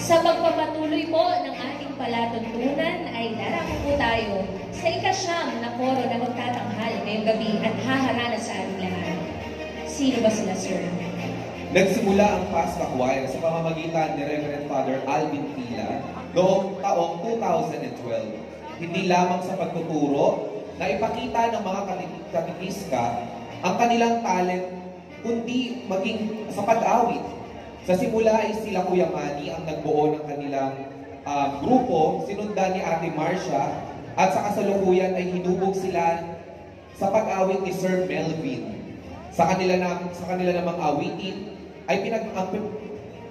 Sa pagpapatuloy po ng ating palatuntunan ay darako po tayo sa ikasyam na koro na magtatanghal ngayong gabi at haharana sa ating lahat. Sino ba sila, sir? Nagsimula ang Pasca Choir sa pamamagitan ni Reverend Father Alvin Pila noong taong 2012. Hindi lamang sa pagtuturo na ipakita ng mga katikiska ang kanilang talent, kundi maging sa pag-awit. Sa simula ay sila Kuya Manny ang nagbuo ng kanilang uh, grupo, sinundan ni Ate Marcia, at sa kasalukuyan ay hinubog sila sa pag-awit ni Sir Melvin. Sa kanila na sa kanila namang awitin ay pinag ang,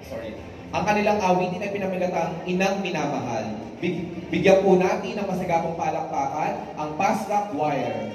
sorry. Ang kanilang awitin ay pinamigatang inang minamahal. Big, bigyan po natin ng masagapong palakpakan ang Pasca Choir.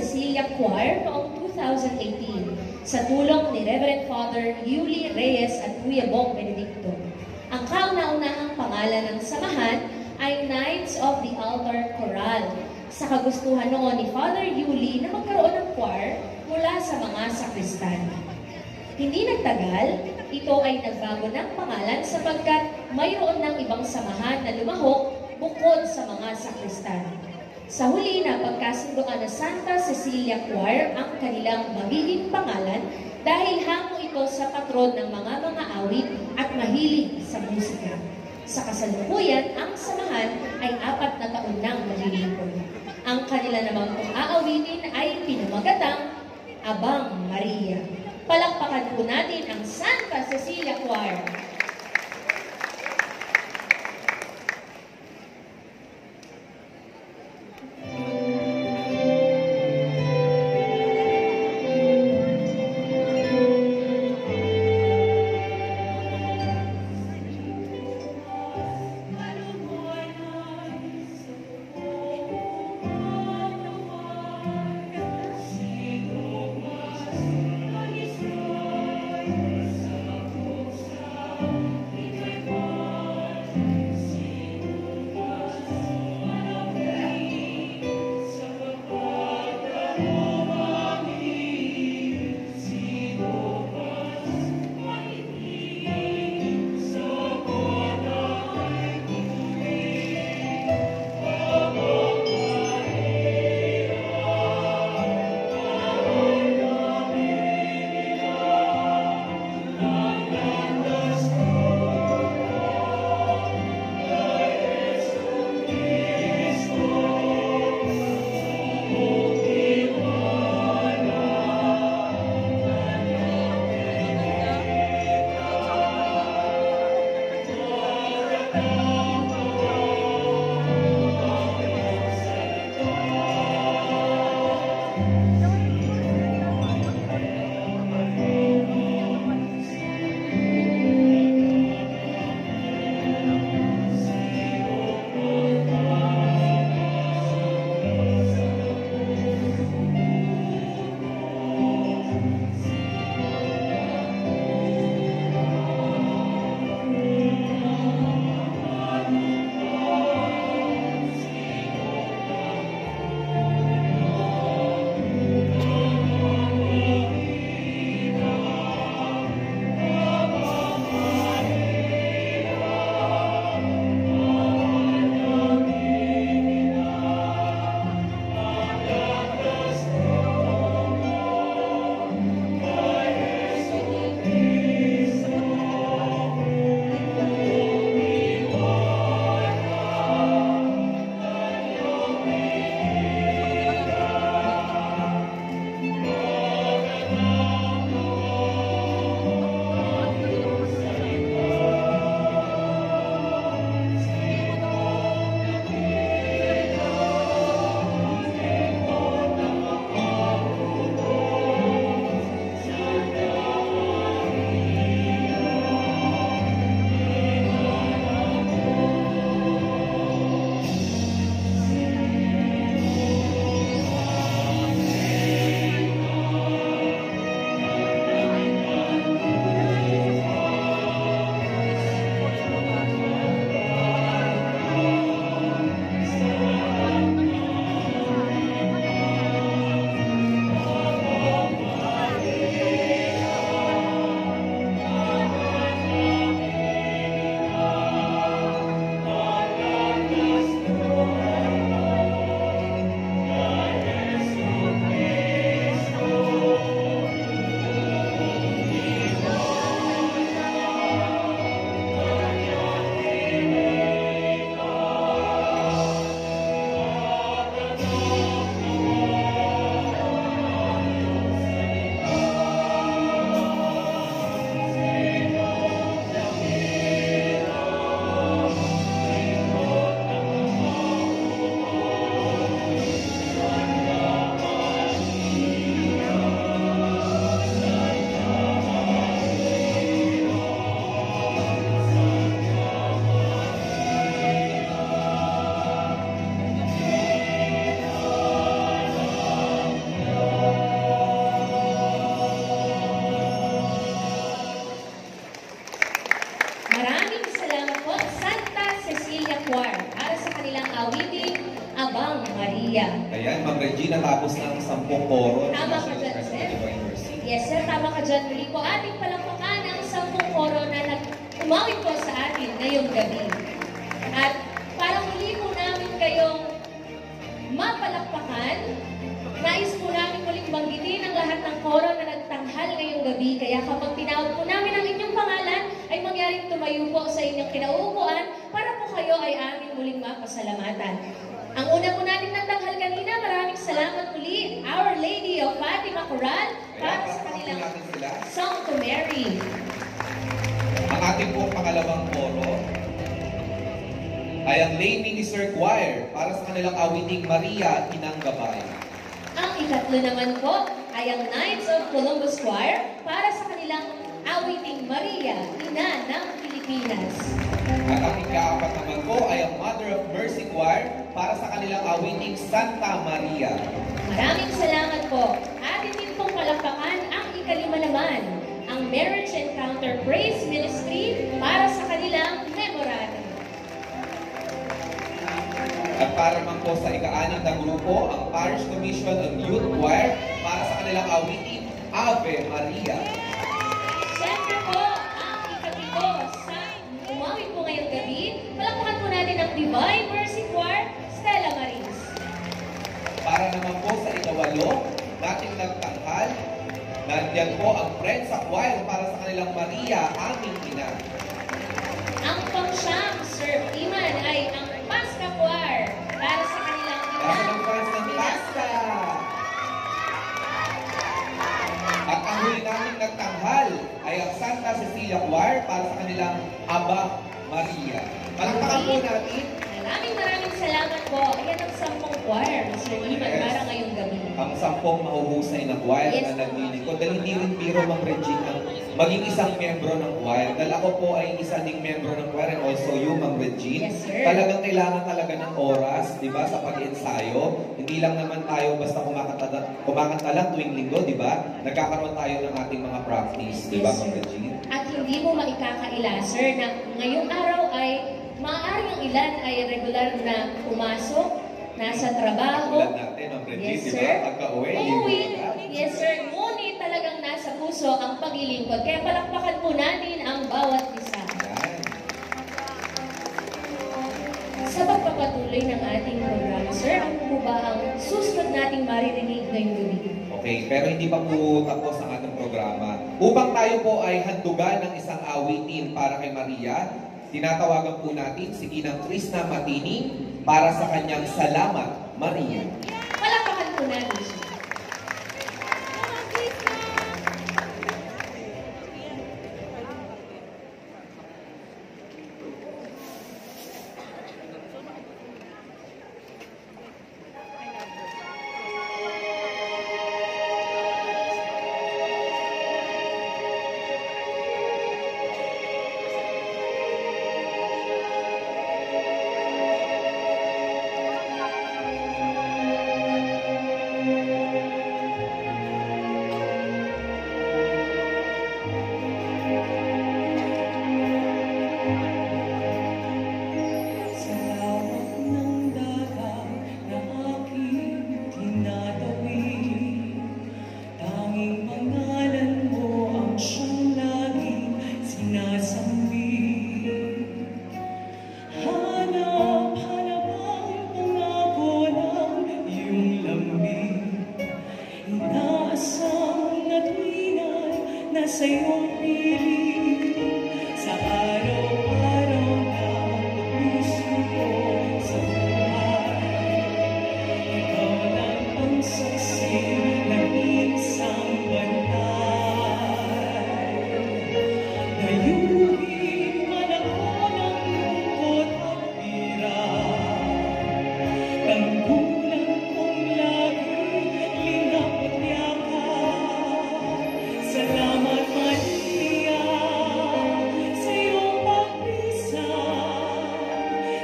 Cecilia Choir noong 2018 sa tulong ni Reverend Father Yuli Reyes at Kuya Bong Benedicto. Ang kauna-unahang pangalan ng samahan ay Knights of the Altar Choral sa kagustuhan noon ni Father Yuli na magkaroon ng choir mula sa mga sakristan. Hindi nagtagal, ito ay nagbago ng pangalan sapagkat mayroon ng ibang samahan na lumahok bukod sa mga sakristan. Sa huli na pagkasunduan na Santa Cecilia Choir ang kanilang magiging pangalan dahil hango ito sa patron ng mga mga awit at mahilig sa musika. Sa kasalukuyan, ang samahan ay apat na taon nang nalilingkod. Ang kanila namang kung aawitin ay pinamagatang Abang Maria. Palakpakan po natin ang Santa Cecilia Choir. Muling mapasalamatan. Ang una po natin nagtanghal kanina, maraming salamat muli, Our Lady of Fatima Coral, para sa kanilang. Song to Mary. Ang ating pong pangalawang koro ay ang Lay Minister Choir para sa kanilang awiting Maria Inang Gabay. Ang ikatlo naman po ay ang Knights of Columbus Choir para sa kanilang awiting Maria, Ina ng Pilipinas. At ang ikaapat naman po ay ang Mother of Mercy Choir para sa kanilang awiting Santa Maria. Maraming salamat po. Atin din pong palakpakan ang ikalima naman, ang Marriage Encounter Praise Ministry para sa kanilang memorandum. At para naman po sa ika-anim na grupo, ang Parish Commission on Youth Choir para sa kanilang awiting Ave Maria. Siyempre po, ang ikapito sa umawit po ngayong gabi, palakpakan po natin ang Divine Mercy Choir, Stella Maris. Para naman po sa ikawalo, nating nagtanghal, nandiyan po ang Friends sa Choir para sa kanilang Maria, aming ina. Ang pangsyam, Sir Iman, ay ang Pasca Choir para sa kanilang Para ina. mga fans ng Pasca! At ang huli namin nagtanghal ay ang Santa Cecilia Choir para sa kanilang Aba Maria. Palakpakan po natin Maraming maraming salamat po. Ayan ang sampung choir, Sir Iman, Yes. para ngayong gabi. ang sampung mahuhusay na choir Yes. na naglilingkod. Dahil hindi rin biro Ma'am Regina maging isang membro ng choir. Dahil ako po ay isa ding membro ng choir and also you, Ma'am Regine. Yes, sir. Talagang kailangan talaga ng oras, di ba, sa pag-ensayo. Hindi lang naman tayo basta kumakanta, kumakanta lang tuwing linggo, di ba? Nagkakaroon tayo ng ating mga practice, di ba, Yes, Ma'am. Regine? At hindi mo maikakaila, sir, na ngayong araw ay maaari ang ilan ay regular na pumasok, nasa trabaho. Tulad natin, Ma'am Regine, Yes, di ba? Pagka-uwi. Yes, sir. Puso ang paglilingkod. Kaya palakpakan po natin ang bawat isa. Sa pagpapatuloy ng ating programa, sir, ano po ba ang susunod nating maririnig ngayong gabi? Okay, pero hindi pa po tapos ang ating programa. Upang tayo po ay handugan ng isang awitin para kay Maria, tinatawagan po natin si Ginang Krishna Matini para sa kanyang Salamat, Maria. Palakpakan po natin siya.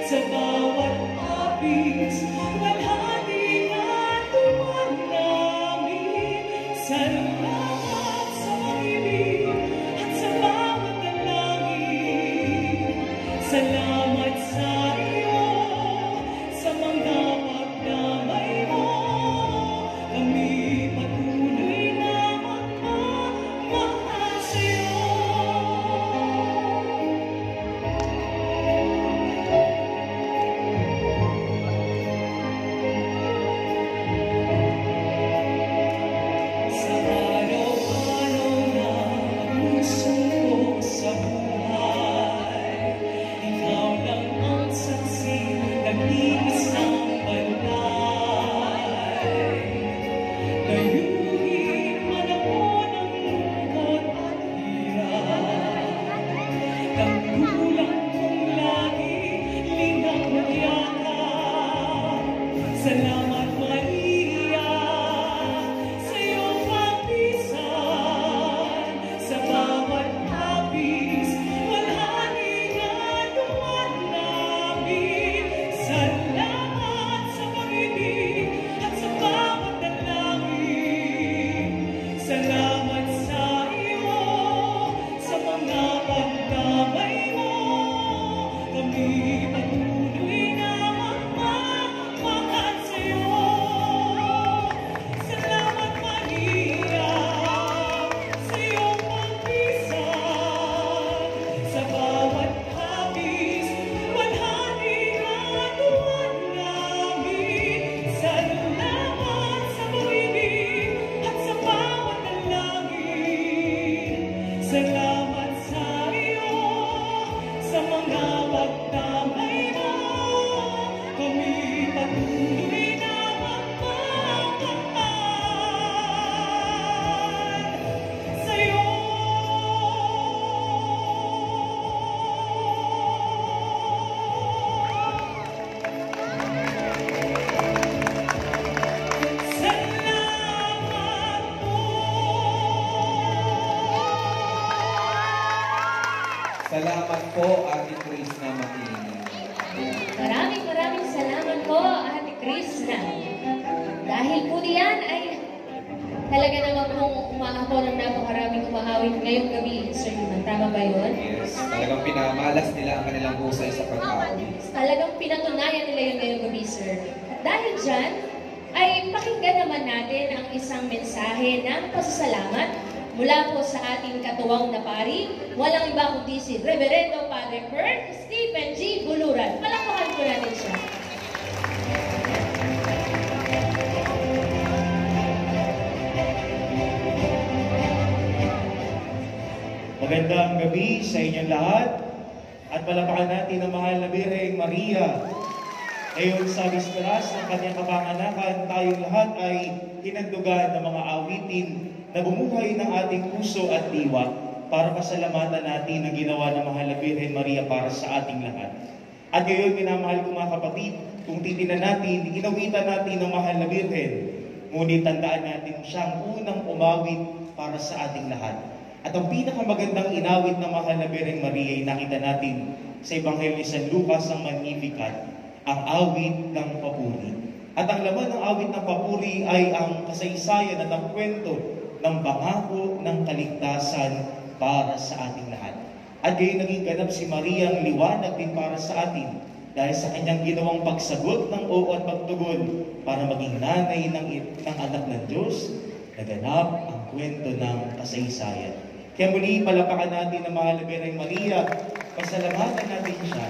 to know what hobbies ay pakinggan naman natin ang isang mensahe ng pasasalamat mula po sa ating katuwang na pari. Walang iba kundi si Reverendo Padre Kurt Stephen G. Buluran. Palakpakan po natin siya. Magandang gabi sa inyong lahat at palapakan natin ang mahal na Birheng Maria. Ngayon sa bisperas ng kanyang kapanganakan, tayong lahat ay hinandugan ng mga awitin na bumuhay ng ating puso at diwa para pasalamatan natin ang ginawa ng mahal na Birhen Maria para sa ating lahat. At ngayon, minamahal ko mga kapatid, kung titinan natin, ginawitan natin ng mahal na Birhen, ngunit tandaan natin siyang unang umawit para sa ating lahat. At ang pinakamagandang inawit ng mahal na Birheng Maria ay nakita natin sa Ebanghelyo ni San Lucas ang Magnificat, ang awit ng papuri. At ang laman ng awit ng papuri ay ang kasaysayan at ang kwento ng bangako ng kaligtasan para sa ating lahat. At gayon naging ganap si Maria ang liwanag din para sa atin dahil sa kanyang ginawang pagsagot ng oo at pagtugon para maging nanay ng, ng anak ng Diyos, naganap ang kwento ng kasaysayan. Kaya muli, palapakan natin ang mahal na Birheng Maria, pasalamatan natin siya.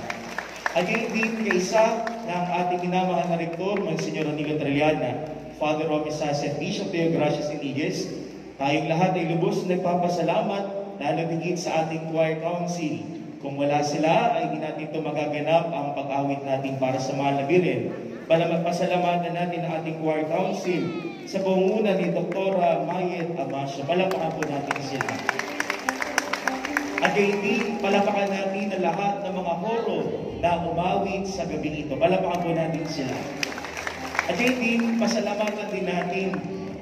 At yun din kay isa ng ating minamahal na rektor, Monsignor Anilo Trellana, Father Roque Sasset, Bishop Teo Gracias Iniges, tayong lahat ay lubos na nagpapasalamat, lalo higit sa ating choir council. Kung wala sila, ay hindi natin ito magaganap ang pag-awit natin para sa mahal na Birhen. Para magpasalamatan natin ang ating choir council sa pangunguna ni Dr. Mayet Amasio. Palapakan po natin sila. At gayon din, palapakan natin ang lahat ng mga horo na umawit sa gabi ito. Palapakan po natin sila. At gayon din, pasalamatan din natin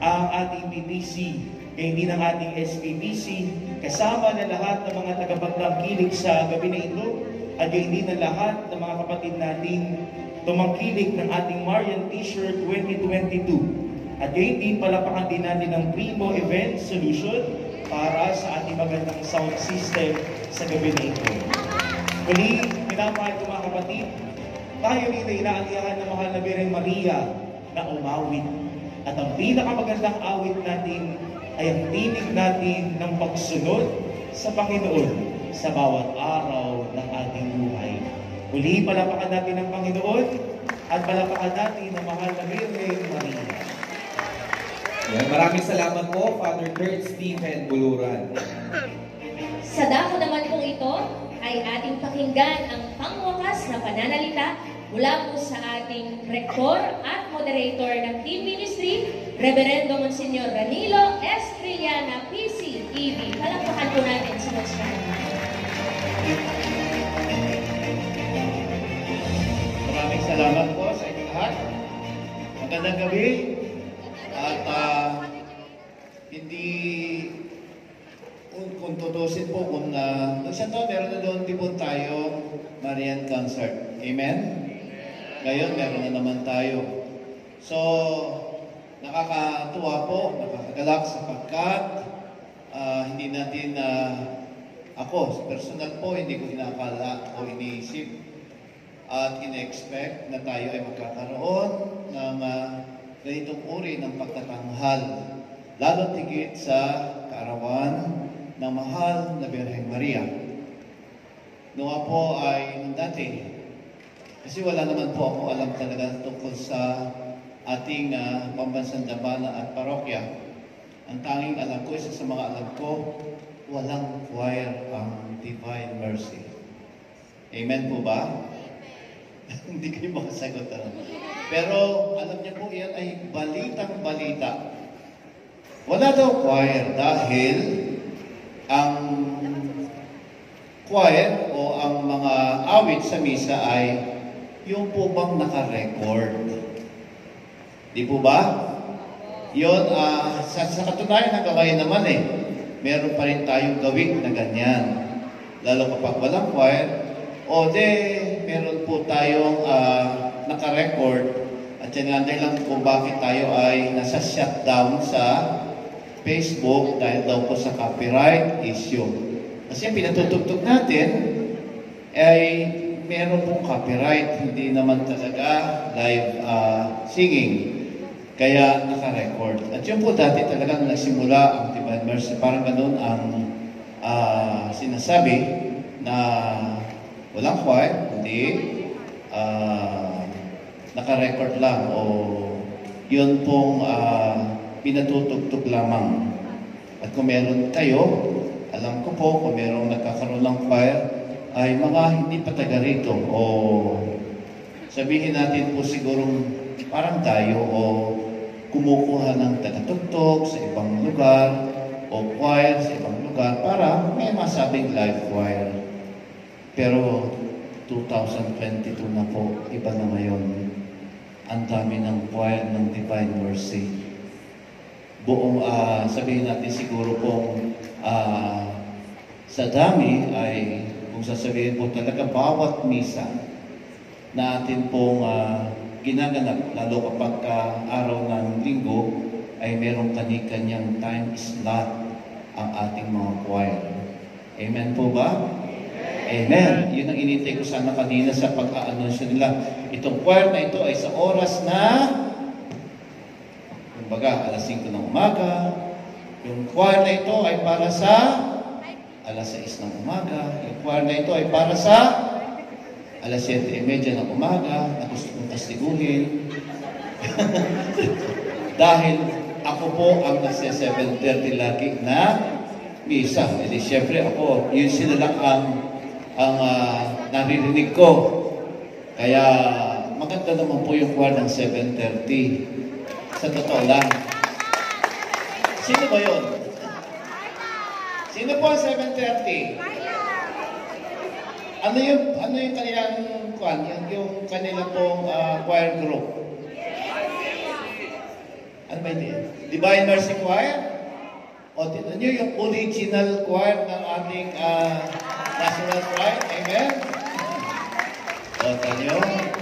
ang ating BTC, gayon din ang ating SPBC, kasama na lahat ng mga tagapagtangkilik sa gabi na ito, at gayon din lahat ng mga kapatid natin tumangkilik ng ating Marian T-shirt 2022. At gayon din, palapakan din natin ang Primo Event Solution para sa ating magandang sound system sa gabi na ito. Muli, minamahal ko mga kapatid, tayo rin ay inaalihan ng mahal na Bireng Maria na umawit. At ang pinakamagandang awit natin ay ang tinig natin ng pagsunod sa Panginoon sa bawat araw ng ating buhay. Muli, palapakan natin ang Panginoon at palapakan natin ang mahal na Bireng Maria. Yan, maraming salamat po, Father Kurt Stephen Buluran. Sa dako naman pong ito ay ating pakinggan ang pangwakas na pananalita mula po sa ating rektor at moderator ng team ministry, Reverendo Monsignor Ranilo S. Trillana, PC, EB. Palakpakan po natin si Monsignor. Maraming salamat po sa inyong lahat. Magandang gabi. At ah, hindi kung, tutusin po kung uh, sa to meron na doon di po tayo Marian Concert. Amen? Ngayon meron na naman tayo. So, nakakatuwa po, nakakagalak sapagkat ah, hindi natin na ako, personal po, hindi ko inakala o iniisip at ina-expect na tayo ay magkakaroon ng ah, ganitong uri ng pagtatanghal. Lalo tigit sa kaarawan ng mahal na Birheng Maria. Noong ako ay dati, kasi wala naman po ako alam talaga tungkol sa ating uh, pambansang dambana at parokya. Ang tanging alam ko, isa sa mga alam ko, walang choir ang Divine Mercy. Amen po ba? Hindi kayo makasagot. Ano? Pero alam niyo po, yan ay balitang balita. Wala daw choir dahil ang choir o ang mga awit sa misa ay yung po bang naka-record. Di po ba? Yun, ah, sa, sa katunayan ng gawain naman eh, meron pa rin tayong gawin na ganyan. Lalo kapag walang choir, o de, meron po tayong ah, naka-record at yan lang kung bakit tayo ay nasa shutdown sa Facebook dahil daw po sa copyright issue. Kasi pinatutugtog natin ay meron pong copyright, hindi naman talaga live ah, singing. Kaya naka-record. At yun po dati talagang nagsimula ang Divine Mercy. Parang ganun ang ah, sinasabi na walang choir, hindi ah, naka-record lang o yun pong ah, pinatutugtog lamang. At kung meron kayo, alam ko po kung merong nagkakaroon ng choir, ay mga hindi pa taga rito o sabihin natin po sigurong parang tayo o kumukuha ng tagatugtog sa ibang lugar o choir sa ibang lugar para may masabing live choir. Pero 2022 na po, iba na ngayon. Ang dami ng choir ng Divine Mercy. Buong, ah, sabihin natin siguro pong ah, sa dami ay kung sasabihin po talaga bawat misa na atin pong ah, ginaganap, lalo kapag ah, araw ng linggo, ay merong kani-kanyang time slot ang ating mga choir. Amen po ba? Amen. Yun ang inintay ko sana kanina sa pag-a-announce nila. Itong choir na ito ay sa oras na kumbaga alas 5 ng umaga. Yung choir na ito ay para sa alas 6 ng umaga. Yung choir na ito ay para sa alas 7.30 ng umaga gusto kong tastiguhin. Dahil ako po ang nasa 7.30 lagi na misa. E di syempre ako, yun sila lang ang, ang ah, naririnig ko. Kaya maganda naman po yung choir ng 7.30. Sa totoo lang. Sino ba yun? Sino po ang 7.30? Ano yung ano yung kanilang kwan, yung, yung kanila pong ah, choir group? Ano ba yun? Divine Mercy Choir? O tinan nyo yung original choir ng ating ah, National Choir. Amen? O tinan nyo?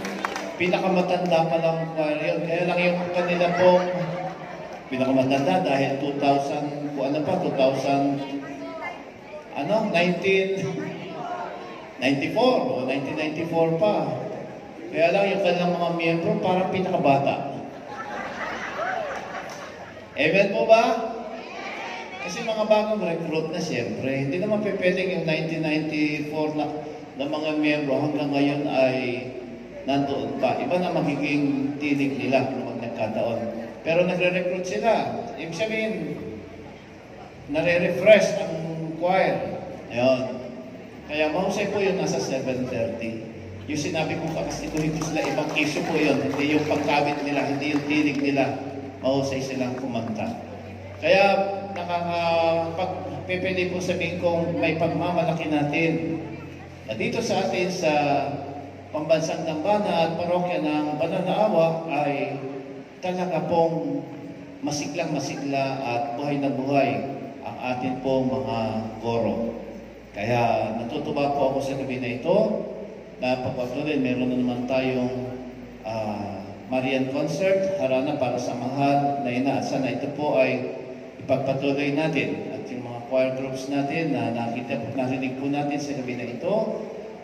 Pinakamatanda pa lang choir yun. Kaya lang yung kanila pong pinakamatanda dahil 2000, kung ano pa, 2000, ano, 19... 94 o 1994 pa. Kaya lang yung kanilang mga miyembro parang pinakabata. Amen po ba? Kasi mga bagong recruit na siyempre, hindi naman pwedeng yung 1994 na, na mga miyembro hanggang ngayon ay nandoon pa. Iba na magiging tinig nila kung nagkataon. Pero nagre-recruit sila. Ibig sabihin, nare-refresh ang choir. Ayun. Kaya mahusay po yun nasa 7.30. Yung sinabi ko kasi ito, hindi sila ibang issue po yun. Hindi yung pagkabit nila, hindi yung tinig nila. Mahusay silang kumanta. Kaya nakaka, pag pipili po sabihin kong may pagmamalaki natin na dito sa atin sa pambansang dambana at parokya ng Banal na Awa ay talaga pong masiglang masigla at buhay na buhay ang atin pong mga koro. Kaya natutuwa po ako sa gabi na ito na papatuloy, meron na naman tayong ah, Marian Concert, harana para sa mahal na ina. At sana ito po ay ipagpatuloy natin at yung mga choir groups natin na nakita po, narinig po natin sa gabi na ito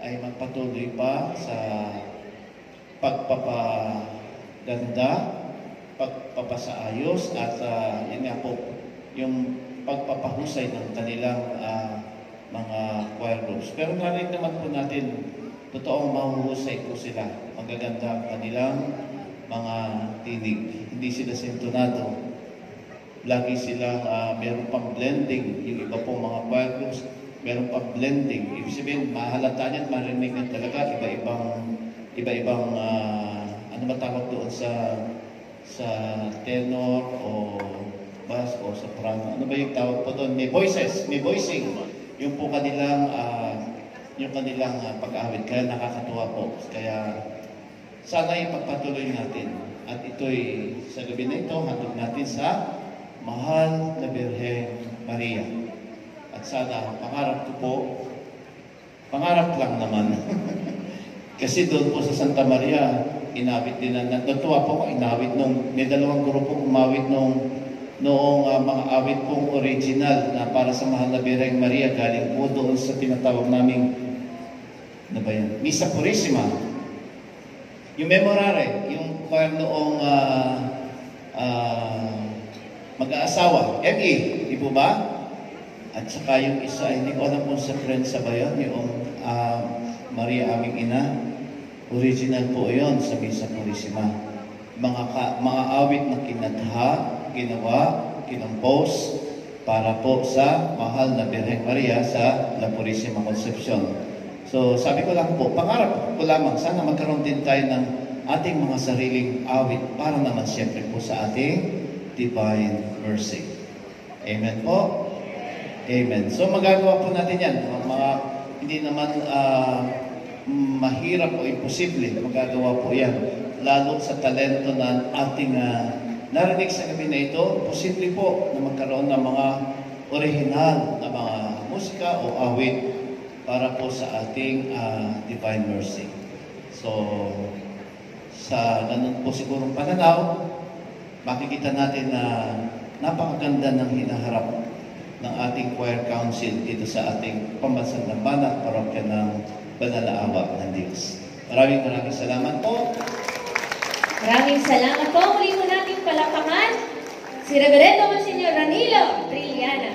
ay magpatuloy pa sa pagpapaganda, pagpapasaayos at ah, yun nga po, yung pagpapahusay ng kanilang ah, mga choir groups. Pero narinig naman po natin, totoong mahuhusay po sila. Magaganda ang kanilang mga tinig. Hindi sila sintonado. Lagi silang ah, meron pang blending. Yung iba pong mga choir groups, meron pang blending. Ibig sabihin, mahalata niyan, marinig niyan talaga iba-ibang iba-ibang ah, ano ba tawag doon sa sa tenor o bass o soprano. Ano ba yung tawag po doon? May voices, may voicing. Yung po kanilang ah, yung kanilang ah, pag-awit. Kaya nakakatuwa po. Kaya sana ipagpatuloy natin. At ito'y sa gabi na ito, handog natin sa Mahal na Birhen Maria. Sana, pangarap ko po, pangarap lang naman. Kasi doon po sa Santa Maria, inawit din na, natuwa po ako, inawit nung, may dalawang grupo umawit nung, noong ah, mga awit pong original na para sa Mahal na Birheng Maria, galing po doon sa tinatawag naming, ano ba yan? Misa Purissima. Yung Memorare, yung choir noong ah, ah, mag-aasawa, ME, di po ba? At saka yung isa, hindi ko alam kung sa friends sa ba yun, yung ah, Maria aming ina, original po yon sa Misa Purissima. Mga, ka, mga awit na kinatha, ginawa, kinompose, para po sa mahal na Birheng Maria sa La Purissima Concepcion. So sabi ko lang po, pangarap ko lamang, sana magkaroon din tayo ng ating mga sariling awit para naman siyempre po sa ating divine mercy. Amen po? Amen. So magagawa po natin yan. Mga, hindi naman ah, mahirap o imposible, magagawa po yan. Lalo sa talento na ating ah, narinig sa gabi na ito, posible po na magkaroon ng mga original na mga musika o awit para po sa ating ah, divine mercy. So, sa ganun po sigurong pananaw, makikita natin na napakaganda ng hinaharap ng ating choir council dito sa ating pambansang Lambana at parokya ng Banalaawa ng Diyos. Maraming maraming salamat po. Maraming salamat po. Muli po natin palapakan si Reverendo Monsignor Ranilo Trilliana.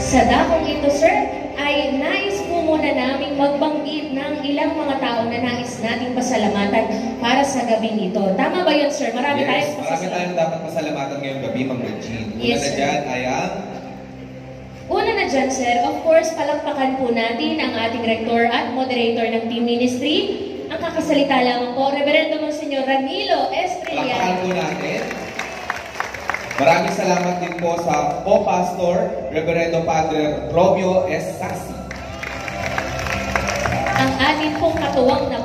Sa dakong ito, sir, ay nais po muna naming magbanggit ng ilang mga tao na nais nating para sa gabi nito. Tama ba yun, sir? Marami yes, tayong marami pasasalamatan. tayong dapat pasalamatan ngayong gabi, Ma'am Regine. Una Yes, na sir. dyan ay ang Una na dyan, sir, of course, palakpakan po natin ang ating rector at moderator ng team ministry. Ang kakasalita lamang po, Reverendo Monsignor Ranilo Palakpakan Estrella. po natin. Maraming salamat din po sa co-pastor, Reverendo Padre Romeo S. Sasi. Ang ating pong katuwang na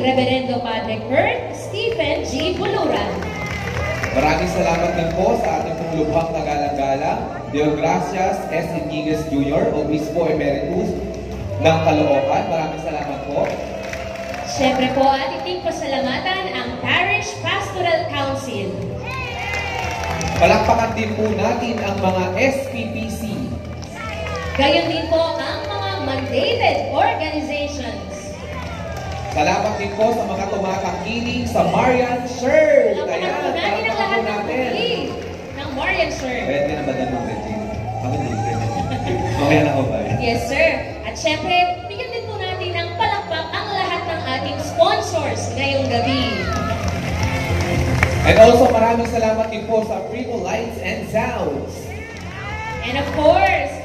Reverendo Padre Kurt Stephen G. Buluran. Maraming salamat din po sa ating pong lubhang nagalang-galang, Deo Gracias S. Iniguez Jr. Obispo Emeritus ng Caloocan. Maraming salamat po. Siyempre po, ating ding pasalamatan ang Parish Pastoral Council. Palakpakan din po natin ang mga SPPC. Gayon din po ang mga mandated organizations. Salamat din po sa mga tumatangkiling sa Marian Church. Palakpakan po natin natin. ng Marian Sir. Pwede na ba na ng Regine? Ako hindi. Mamaya na ako ba? Yes, sir. At syempre, bigyan din po natin ng palakpak ang lahat ng ating sponsors ngayong gabi. And also maraming salamat din po sa Primo Lights and Sounds. And of course,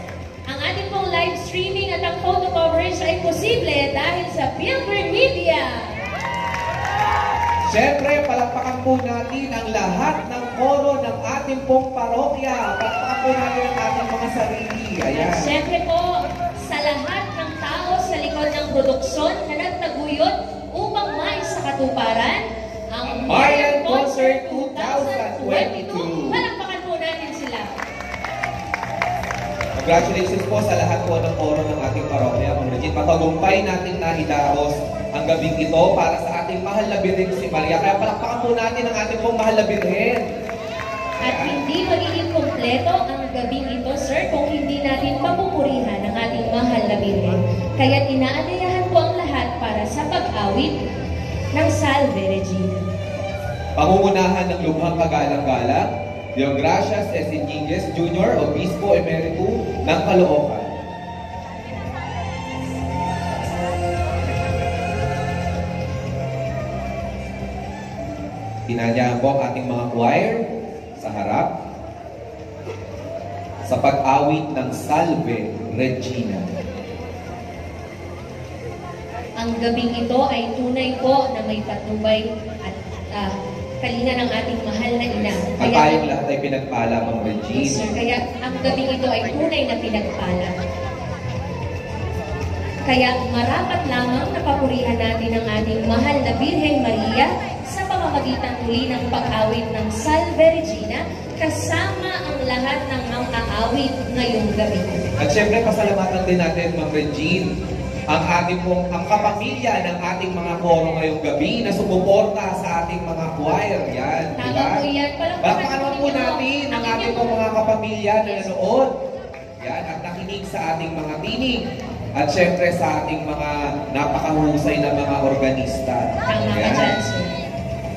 siya ay posible dahil sa Pilgrim Media. Siyempre, palakpakan po natin ang lahat ng koro ng ating pong parokya. Palakpakan po natin ang ating mga sarili. Ayan. Siyempre po, sa lahat ng tao sa likod ng produksyon na nagtaguyod upang mais sa katuparan, ang Bayan Concert Congratulations po sa lahat po ng koro ng ating parokya, Ma'am Regine. Patagumpay natin na idaros ang gabing ito para sa ating mahal na birhen si Maria. Kaya palakpakan po natin ang ating pong mahal na birhen. At hindi magiging kompleto ang gabing ito, sir, kung hindi natin papupurihan ang ating mahal na Birhen. Kaya inaanyayahan po ang lahat para sa pag-awit ng Salve Regina. Pangungunahan ng lubhang kagalang-galang, Deogracias S. Iniguez Jr., Obispo Emeritu ng Caloocan. Tinanyahan po ang ating mga choir sa harap sa pag-awit ng Salve Regina. Ang gabing ito ay tunay po na may patnubay at uh, kalinga ng ating mahal na ina. At tayong lahat ay pinagpala, Ma'am Yes, Regine. sir. Kaya ang gabing ito ay tunay na pinagpala. Kaya marapat lamang na papurihan natin ang ating mahal na Birhen Maria sa pamamagitan muli ng pag-awit ng Salve Regina kasama ang lahat ng mga awit ngayong gabi. At syempre, pasalamatan din natin, Ma'am Regine, ang ating pong, ang kapamilya ng ating mga koro ngayong gabi na sumuporta sa ating mga choir. Yan, di Tama po yan. Palakpakan po natin ang ang ating pong mga kapamilya na nanood. Yan, at nakinig sa ating mga tinig. At syempre sa ating mga napakahusay na mga organista. Tama ka Yan dyan,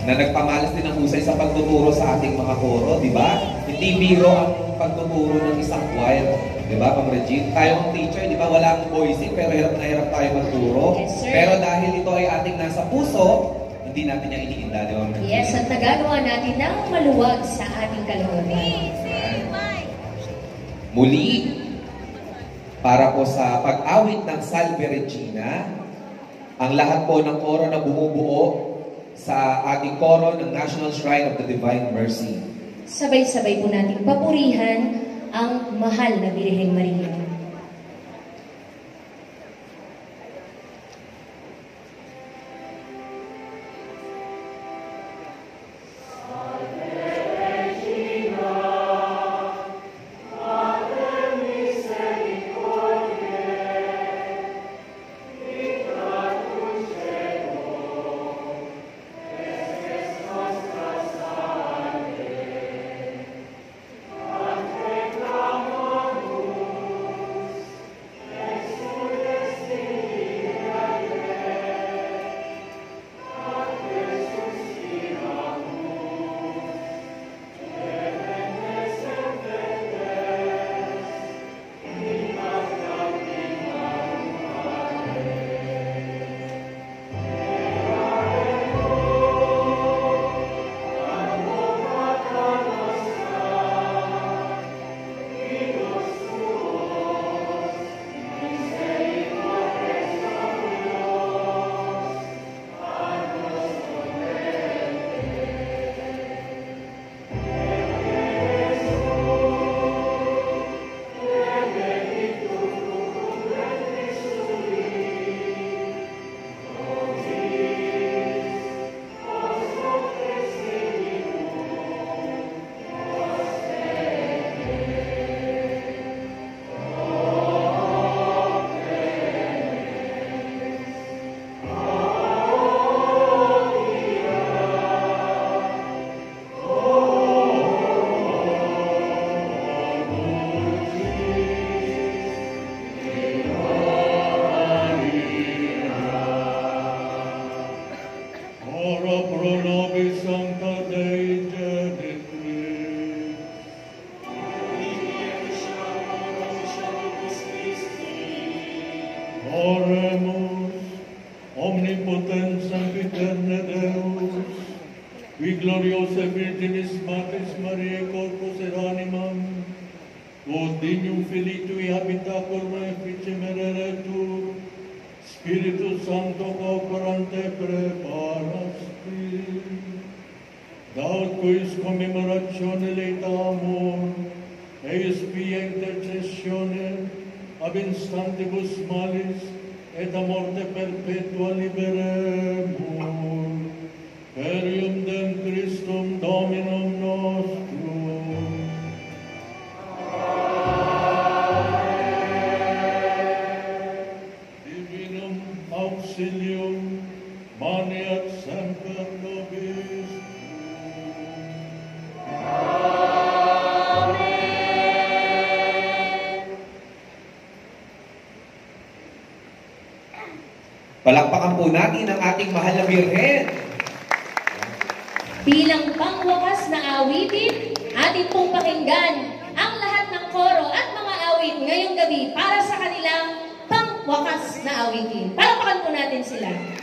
na nagpamalas din ng husay sa pagtuturo sa ating mga koro, di ba? Hindi biro ang pagtuturo ng isang choir, di ba, Ma'am Regine? Tayo ang teacher, di ba, wala ang voicing, pero hirap na hirap tayo magturo. Yes, sir. Pero dahil ito ay ating nasa puso, hindi natin niya iniinda, di ba, Ma'am Regine? Yes, at nagagawa natin ng maluwag sa ating kalooban. Muli, para po sa pag-awit ng Salve Regina, ang lahat po ng koro na bumubuo sa ating koro ng National Shrine of the Divine Mercy. Sabay-sabay po natin papurihan ang mahal na Birheng Maria. Dominum nostrum. Divinum auxilium, maniat semper nobis. Palakpakan po natin ang ating mahal na Birhen awitin, atin pong pakinggan ang lahat ng koro at mga awit ngayong gabi para sa kanilang pangwakas na awitin. Palakpakan po natin sila.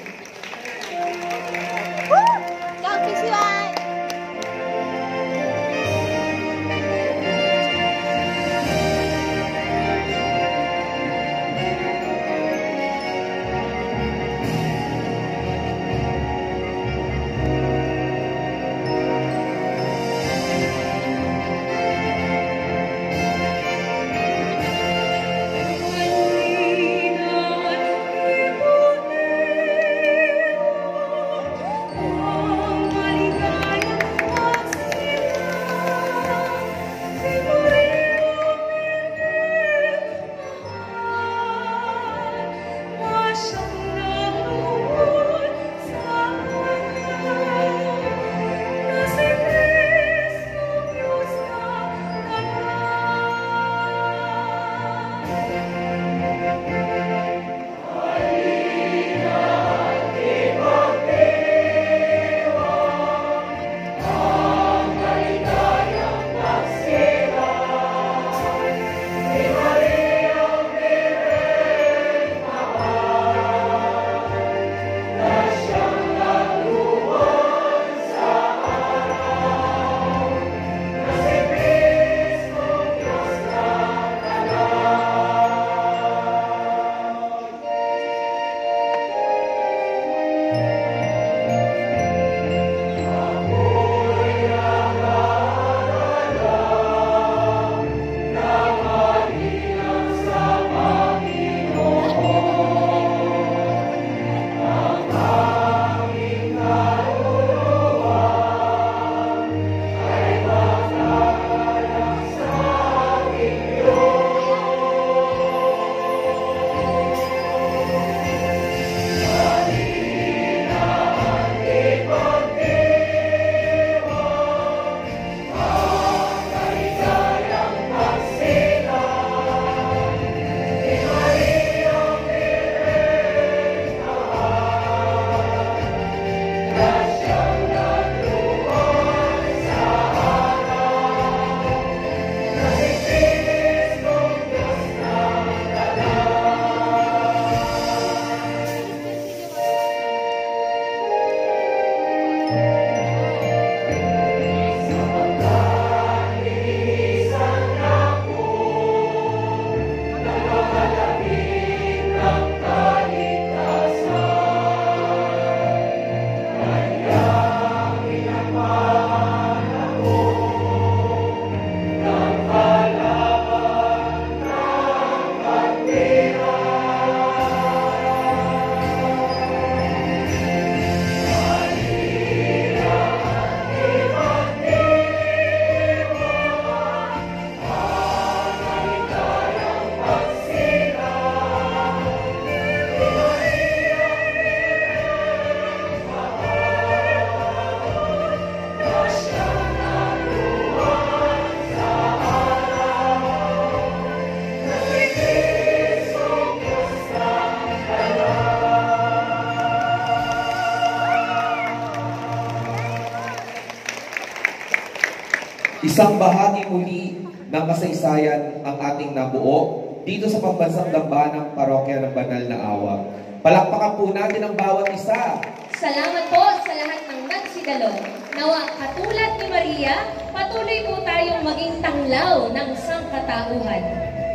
Isang bahagi muli ng kasaysayan ang ating nabuo dito sa pambansang dambanang parokya ng Banal na Awa. Palakpakan po natin ang bawat isa. Salamat po sa lahat ng nagsidalo. Nawa katulad ni Maria, patuloy po tayong maging tanglaw ng sangkatauhan.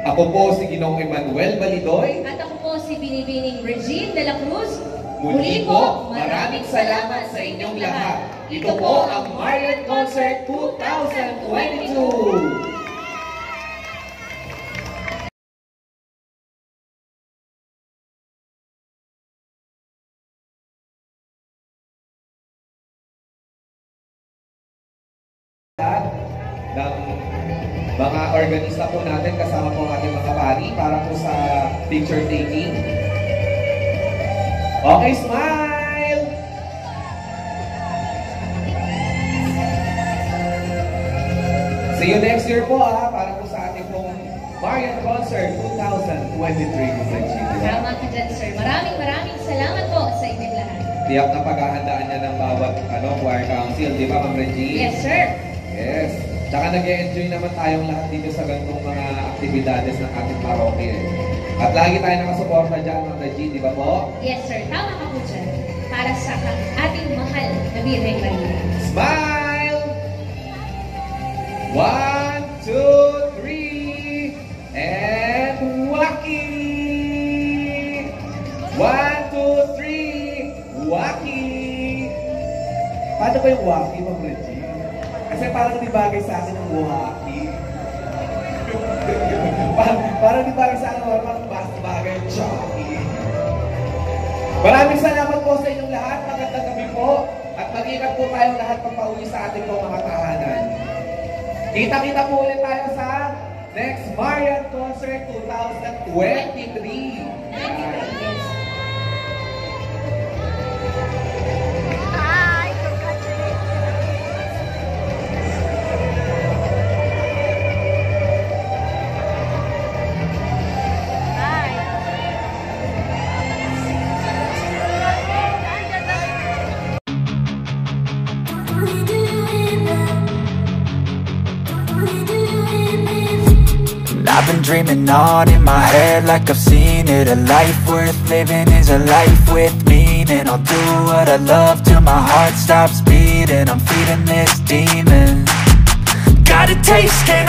Ako po si Ginoong Emmanuel Balidoy. At ako po si Binibining Regine de la Cruz. Muli po, maraming salamat sa inyong lahat. Ito po ang Marian Concert 2022. lahat ng mga organista po natin kasama po ang ating mga pari para po sa picture taking. Okay, smile! See you next year po ah, para po sa ating pong Mar Marian Concert 2023 Mr. Chico. Tama ka dyan, sir. Maraming maraming salamat po sa inyong lahat. Tiyak na paghahandaan niya ng bawat ano, choir council, di ba, Ma'am Reggie? Yes, sir. Yes. Tsaka nag-enjoy naman tayong lahat dito sa ganitong mga aktibidades ng ating parokya. eh. At lagi tayo nakasuporta dyan, Ma'am Reggie, di ba po? Yes, sir. Tama ka po dyan. Para sa ating mahal na Birhen Maria. Smile! One, two, three, and wacky! One, two, three, wacky! Paano ba yung wacky, Ma'am Reggie? Kasi parang di bagay sa akin ang parang, parang di bagay sa akin Maraming salamat po sa inyong lahat. Magandang gabi po. At mag-ingat po tayong lahat pag pauwi sa ating mga tahanan. Kita-kita po ulit tayo sa next Marian Concert 2023. Dreaming on in my head like I've seen it. A life worth living is a life with meaning. I'll do what I love till my heart stops beating. I'm feeding this demon. Got a taste, can't